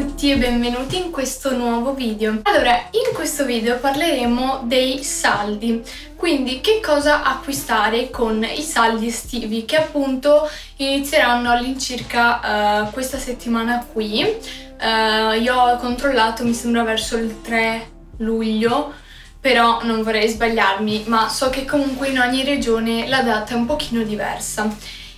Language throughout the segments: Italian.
tutti e benvenuti in questo nuovo video. Allora, in questo video parleremo dei saldi, quindi che cosa acquistare con i saldi estivi che appunto inizieranno all'incirca uh, questa settimana qui. Uh, io ho controllato, mi sembra verso il 3 luglio, però non vorrei sbagliarmi, ma so che comunque in ogni regione la data è un pochino diversa.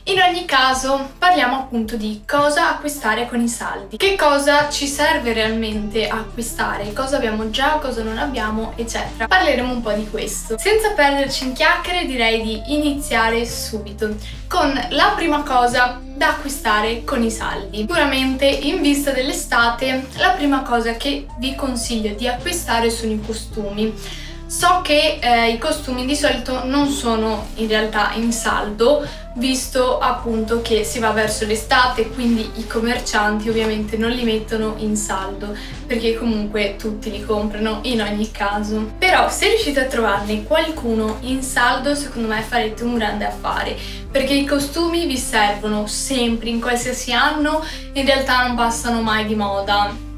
In ogni caso parliamo appunto di cosa acquistare con i saldi, che cosa ci serve realmente acquistare, cosa abbiamo già, cosa non abbiamo eccetera. Parleremo un po' di questo. Senza perderci in chiacchiere direi di iniziare subito con la prima cosa da acquistare con i saldi. Sicuramente in vista dell'estate la prima cosa che vi consiglio di acquistare sono i costumi. So che eh, i costumi di solito non sono in realtà in saldo, visto appunto che si va verso l'estate, quindi i commercianti ovviamente non li mettono in saldo, perché comunque tutti li comprano in ogni caso. Però se riuscite a trovarne qualcuno in saldo, secondo me farete un grande affare, perché i costumi vi servono sempre, in qualsiasi anno, in realtà non passano mai di moda.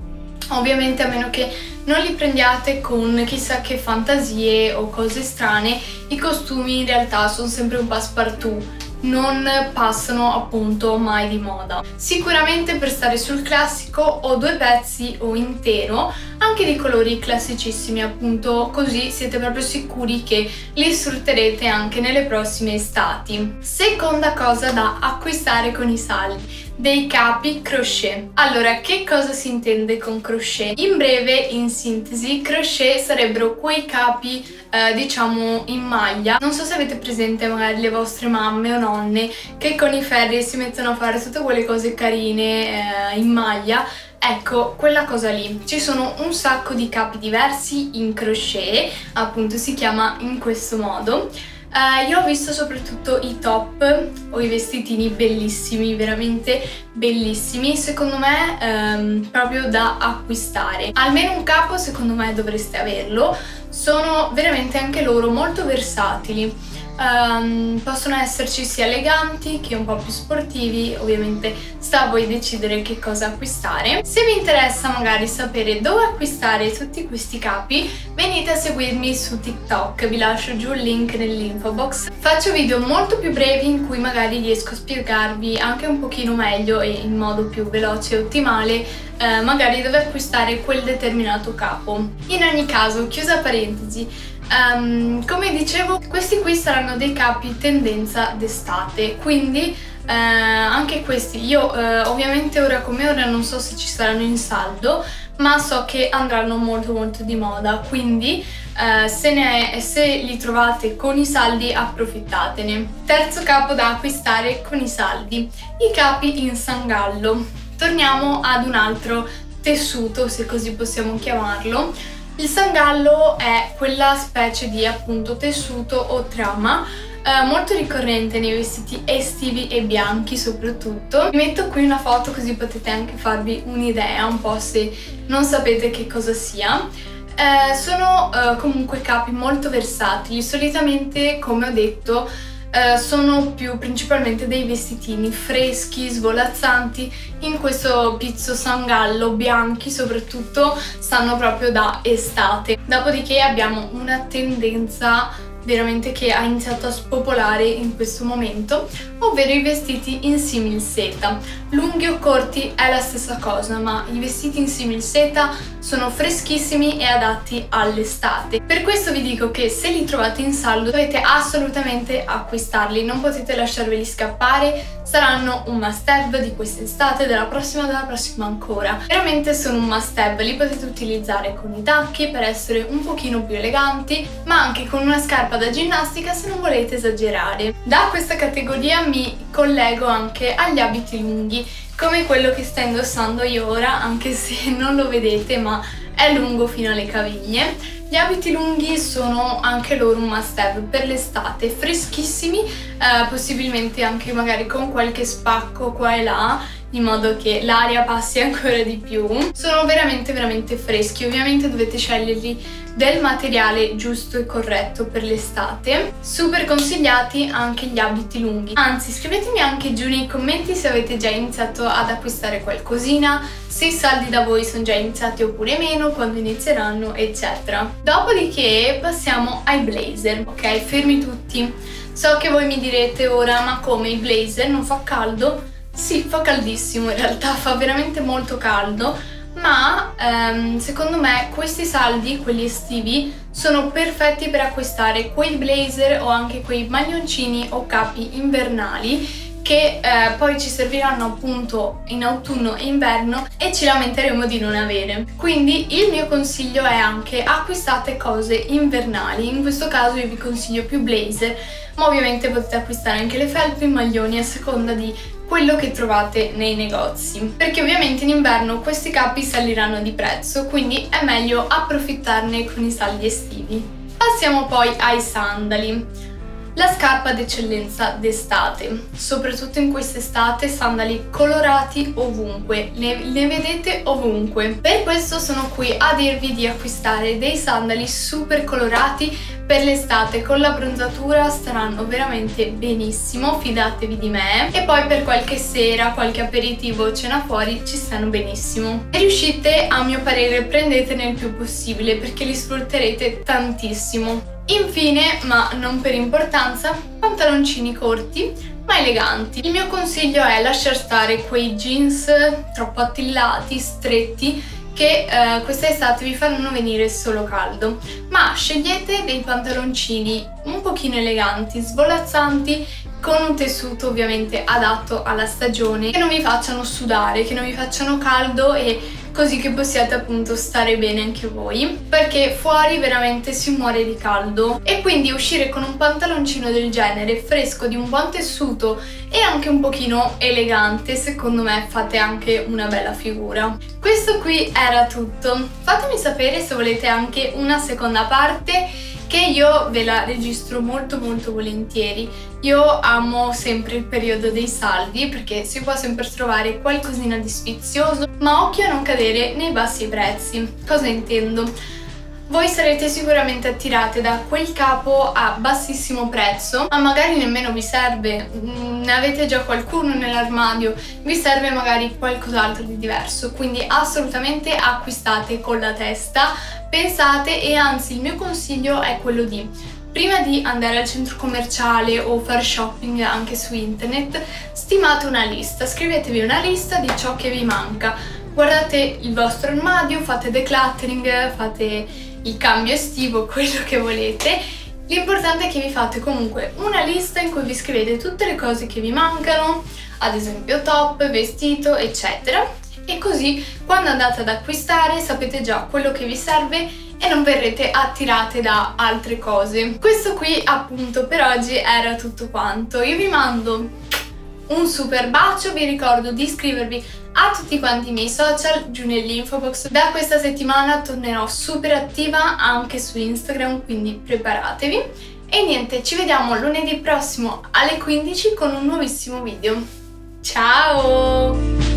Ovviamente a meno che non li prendiate con chissà che fantasie o cose strane, i costumi in realtà sono sempre un passepartout non passano appunto mai di moda. Sicuramente per stare sul classico ho due pezzi o intero, anche di colori classicissimi appunto, così siete proprio sicuri che li sfrutterete anche nelle prossime estati. Seconda cosa da acquistare con i saldi dei capi crochet. Allora, che cosa si intende con crochet? In breve, in sintesi, crochet sarebbero quei capi, eh, diciamo, in maglia. Non so se avete presente magari le vostre mamme o nonne che con i ferri si mettono a fare tutte quelle cose carine eh, in maglia. Ecco, quella cosa lì. Ci sono un sacco di capi diversi in crochet, appunto si chiama in questo modo. Uh, io ho visto soprattutto i top o i vestitini bellissimi, veramente bellissimi, secondo me um, proprio da acquistare. Almeno un capo secondo me dovreste averlo, sono veramente anche loro molto versatili. Um, possono esserci sia eleganti che un po' più sportivi, ovviamente sta a voi decidere che cosa acquistare. Se vi interessa magari sapere dove acquistare tutti questi capi, venite a seguirmi su TikTok, vi lascio giù il link nell'info box. Faccio video molto più brevi in cui magari riesco a spiegarvi anche un pochino meglio e in modo più veloce e ottimale eh, magari dove acquistare quel determinato capo. In ogni caso, chiusa parentesi, um, come dicevo questi qui saranno dei capi tendenza d'estate, quindi eh, anche questi. Io eh, ovviamente ora come ora non so se ci saranno in saldo ma so che andranno molto molto di moda quindi eh, se, è, se li trovate con i saldi approfittatene. Terzo capo da acquistare con i saldi i capi in sangallo. Torniamo ad un altro tessuto, se così possiamo chiamarlo. Il sangallo è quella specie di appunto tessuto o trama eh, molto ricorrente nei vestiti estivi e bianchi soprattutto. Vi metto qui una foto così potete anche farvi un'idea un po' se non sapete che cosa sia. Eh, sono eh, comunque capi molto versatili, solitamente come ho detto eh, sono più principalmente dei vestitini freschi, svolazzanti, in questo pizzo sangallo, bianchi soprattutto, stanno proprio da estate. Dopodiché abbiamo una tendenza veramente che ha iniziato a spopolare in questo momento, ovvero i vestiti in simil seta. Lunghi o corti è la stessa cosa, ma i vestiti in simil seta sono freschissimi e adatti all'estate. Per questo vi dico che se li trovate in saldo dovete assolutamente acquistarli, non potete lasciarveli scappare, saranno un must have di quest'estate, della prossima della prossima ancora. Veramente sono un must have, li potete utilizzare con i tacchi per essere un pochino più eleganti, ma anche con una scarpa da ginnastica se non volete esagerare. Da questa categoria mi collego anche agli abiti lunghi, come quello che sto indossando io ora, anche se non lo vedete ma è lungo fino alle caviglie. Gli abiti lunghi sono anche loro un must have per l'estate, freschissimi, eh, possibilmente anche magari con qualche spacco qua e là, di modo che l'aria passi ancora di più. Sono veramente veramente freschi, ovviamente dovete sceglierli del materiale giusto e corretto per l'estate. Super consigliati anche gli abiti lunghi. Anzi, scrivetemi anche giù nei commenti se avete già iniziato ad acquistare qualcosina, se i saldi da voi sono già iniziati oppure meno, quando inizieranno, eccetera. Dopodiché passiamo ai blazer, ok? Fermi tutti. So che voi mi direte ora, ma come i blazer non fa caldo? Sì, fa caldissimo in realtà, fa veramente molto caldo, ma ehm, secondo me questi saldi, quelli estivi, sono perfetti per acquistare quei blazer o anche quei maglioncini o capi invernali che eh, poi ci serviranno appunto in autunno e inverno e ci lamenteremo di non avere. Quindi il mio consiglio è anche acquistate cose invernali, in questo caso io vi consiglio più blazer, ma ovviamente potete acquistare anche le felpe, i maglioni a seconda di quello che trovate nei negozi. Perché ovviamente in inverno questi capi saliranno di prezzo quindi è meglio approfittarne con i saldi estivi. Passiamo poi ai sandali la scarpa d'eccellenza d'estate, soprattutto in quest'estate sandali colorati ovunque, ne, ne, vedete ovunque. Per questo sono qui a dirvi di acquistare dei sandali super colorati per l'estate, con la bronzatura staranno veramente benissimo, fidatevi di me. E poi per qualche sera, qualche aperitivo o cena fuori ci stanno benissimo. Se riuscite, a mio parere, prendetene il più possibile perché li sfrutterete tantissimo. Infine, ma non per importanza, pantaloncini corti ma eleganti. Il mio consiglio è lasciar stare quei jeans troppo attillati, stretti, che eh, quest'estate vi faranno venire solo caldo, ma scegliete dei pantaloncini un pochino eleganti, svolazzanti, con un tessuto ovviamente adatto alla stagione, che non vi facciano sudare, che non vi facciano caldo e così che possiate appunto stare bene anche voi perché fuori veramente si muore di caldo. E quindi uscire con un pantaloncino del genere fresco di un buon tessuto e anche un pochino elegante secondo me fate anche una bella figura. Questo qui era tutto. Fatemi sapere se volete anche una seconda parte che io ve la registro molto molto volentieri. Io amo sempre il periodo dei saldi perché si può sempre trovare qualcosina di sfizioso, ma occhio a non cadere nei bassi prezzi. Cosa intendo? Voi sarete sicuramente attirate da quel capo a bassissimo prezzo, ma magari nemmeno vi serve, mm, ne avete già qualcuno nell'armadio, vi serve magari qualcos'altro di diverso, quindi assolutamente acquistate con la testa, pensate e anzi il mio consiglio è quello di prima di andare al centro commerciale o fare shopping anche su internet, stimate una lista, scrivetevi una lista di ciò che vi manca. Guardate il vostro armadio, fate decluttering, fate il cambio estivo, quello che volete. L'importante è che vi fate comunque una lista in cui vi scrivete tutte le cose che vi mancano, ad esempio top, vestito, eccetera. E così quando andate ad acquistare sapete già quello che vi serve e non verrete attirate da altre cose. Questo qui appunto per oggi era tutto quanto. Io vi mando un super bacio, vi ricordo di iscrivervi a tutti quanti i miei social giù nell'info box. Da questa settimana tornerò super attiva anche su Instagram, quindi preparatevi. E niente, ci vediamo lunedì prossimo alle 15 con un nuovissimo video. Ciao!